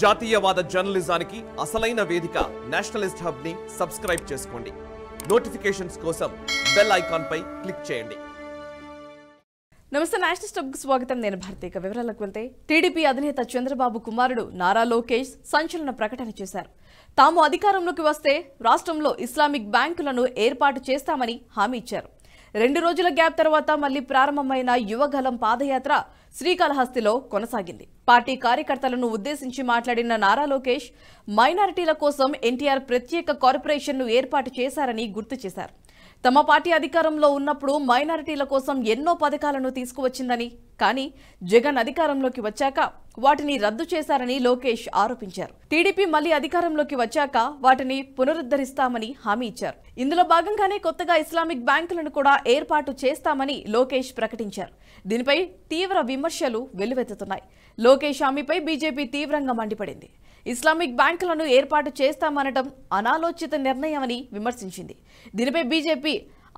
జాతీయవాద జర్నలిజానికి అసలైన వేదిక నేషనలిస్ట్ హబ్ని సబ్స్క్రైబ్ చేసుకోండి. నోటిఫికేషన్స్ కోసం బెల్ ఐకాన్ పై క్లిక్ చేయండి. నమస్తే నేషనల్ స్టబ్కు స్వాగతం. నేను భారతీయ వివరాలకు వెళ్తే టీడీపీ అధినేత చంద్రబాబు కుమారుడు నారా లోకేష్ సంచలన ప్రకటన చేశారు. తాము అధికారంలోకి వస్తే రాష్ట్రంలో ఇస్లామిక్ బ్యాంకులను ఏర్పాటు చేస్తామని హామీ ఇచ్చారు. రెండు రోజుల గ్యాప్ తర్వాత మళ్ళీ ప్రారంభమైన యువగలం పాదయాత్ర శ్రీకాళహస్తిలో కొనసాగింది. పార్టీ కార్యకర్తలను ఉద్దేశించి మాట్లాడిన నారా లోకేష్ మైనారిటీల కోసం ఎన్టీఆర్ ప్రత్యేక కార్పొరేషన్ను ఏర్పాటు చేశారని గుర్తు చేశారు. తమ పార్టీ అధికారంలో ఉన్నప్పుడు మైనారిటీల కోసం ఎన్నో పథకాలను తీసుకువచ్చిందని కానీ జగన్ అధికారంలోకి వచ్చాక వాటిని రద్దు చేశారని లోకేష్ ఆరోపించారు. టీడీపీ మళ్ళీ అధికారంలోకి వచ్చాక వాటిని పునరుద్ధరిస్తామని హామీ ఇచ్చారు. ఇందులో భాగంగానే కొత్తగా ఇస్లామిక్ బ్యాంకులను కూడా ఏర్పాటు చేస్తామని లోకేష్ ప్రకటించారు. దీనిపై తీవ్ర విమర్శలు వెల్లువెత్తుతున్నాయి. లోకేష్ హామీపై బీజేపీ తీవ్రంగా మండిపడింది. ఇస్లామిక్ బ్యాంకులను ఏర్పాటు చేస్తామనడం అనాలోచిత నిర్ణయమని విమర్శించింది. దీనిపై బీజేపీ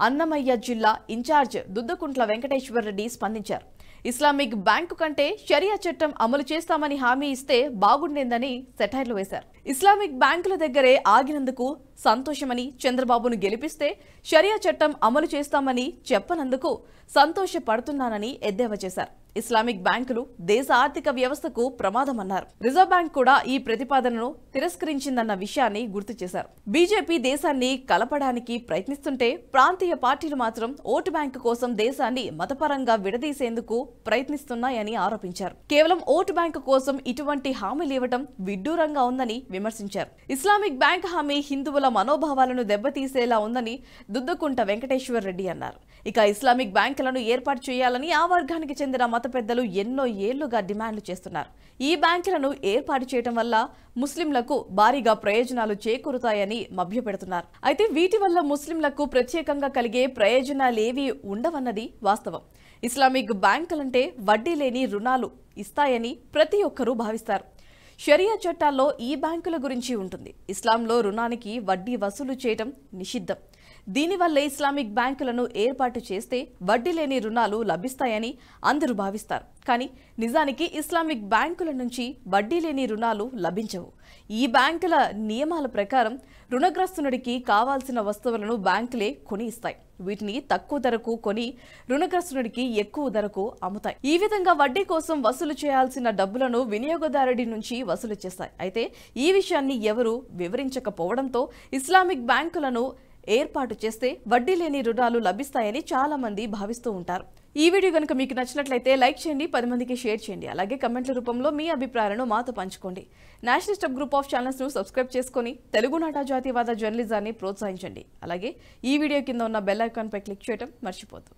అన్నమయ్య జిల్లా ఇన్ఛార్జ్ దుద్దకుంట్ల వెంకటేశ్వరరెడ్డి స్పందించారు. ఇస్లామిక్ బ్యాంకు కంటే షరియా చట్టం అమలు చేస్తామని హామీ ఇస్తే బాగుండేందని సెటైర్లు వేశారు. ఇస్లామిక్ బ్యాంకుల దగ్గరే ఆగినందుకు సంతోషమని చంద్రబాబును గెలిపిస్తే షరియా చట్టం అమలు చేస్తామని చెప్పనందుకు సంతోషపడుతున్నానని ఎద్దేవా చేశారు. ఇస్లామిక్ బ్యాంకులు దేశ ఆర్థిక వ్యవస్థకు ప్రమాదమన్నారు. రిజర్వ్ బ్యాంక్ కూడా ఈ ప్రతిపాదనను తిరస్కరించిందన్న విషయాన్ని గుర్తు చేశారు. బీజేపీ దేశాన్ని కలపడానికి ప్రయత్నిస్తుంటే ప్రాంతీయ పార్టీలు మాత్రం ఓటు బ్యాంకు కోసం దేశాన్ని మతపరంగా విడదీసేందుకు ప్రయత్నిస్తున్నాయని ఆరోపించారు. కేవలం ఓటు బ్యాంకు కోసం ఇటువంటి హామీలు ఇవ్వడం విడ్డూరంగా ఉందని విమర్శించారు. ఇస్లామిక్ బ్యాంక్ హామీ హిందువుల మనోభావాలను దెబ్బతీసేలా ఉందని దుద్దుకుంట వెంకటేశ్వర్ రెడ్డి అన్నారు. ఇక ఇస్లామిక్ బ్యాంకులను ఏర్పాటు చేయాలని ఆ వర్గానికి చెందిన మత పెద్దలు ఎన్నో ఏళ్ళుగా డిమాండ్లు చేస్తున్నారు. ఈ బ్యాంకులను ఏర్పాటు చేయడం వల్ల ముస్లింలకు భారీగా ప్రయోజనాలు చేకూరుతాయని మభ్యపెడుతున్నారు. అయితే వీటి వల్ల ముస్లింలకు ప్రత్యేకంగా కలిగే ప్రయోజనాలేవీ ఉండవన్నది వాస్తవం. ఇస్లామిక్ బ్యాంకులంటే వడ్డీ లేని రుణాలు ఇస్తాయని ప్రతి ఒక్కరూ భావిస్తారు. షరియా చట్టాల్లో ఈ బ్యాంకుల గురించి ఉంటుంది. ఇస్లాంలో రుణానికి వడ్డీ వసూలు చేయడం నిషిద్ధం. దీనివల్లే ఇస్లామిక్ బ్యాంకులను ఏర్పాటు చేస్తే వడ్డీ లేని రుణాలు లభిస్తాయని అందరూ భావిస్తారు. కానీ నిజానికి ఇస్లామిక్ బ్యాంకుల నుంచి వడ్డీ లేని రుణాలు లభించవు. ఈ బ్యాంకుల నియమాల ప్రకారం రుణగ్రస్తునుడికి కావాల్సిన వస్తువులను బ్యాంకులే కొని ఇస్తాయి. వీటిని తక్కువ ధరకు కొని రుణగ్రస్తునికి ఎక్కువ ధరకు అమ్ముతాయి. ఈ విధంగా వడ్డీ కోసం వసూలు చేయాల్సిన డబ్బులను వినియోగదారుడి నుంచి వసూలు చేస్తాయి. అయితే ఈ విషయాన్ని ఎవరూ వివరించకపోవడంతో ఇస్లామిక్ బ్యాంకులను ఏర్పాటు చేస్తే వడ్డీ లేని రుణాలు లభిస్తాయని చాలా మంది భావిస్తూ ఉంటారు. ఈ వీడియో కనుక మీకు నచ్చినట్లయితే లైక్ చేయండి పది మందికి షేర్ చేయండి. అలాగే కమెంట్ల రూపంలో మీ అభిప్రాయాలను మాతో పంచుకోండి. నేషనల్ స్టెప్ గ్రూప్ ఆఫ్ ఛానల్స్ను సబ్స్క్రైబ్ చేసుకొని తెలుగునాట జాతీయవాద జర్నలిజాన్ని ప్రోత్సహించండి. అలాగే ఈ వీడియో కింద ఉన్న బెల్ ఐకాన్పై క్లిక్ చేయడం మర్చిపోద్దు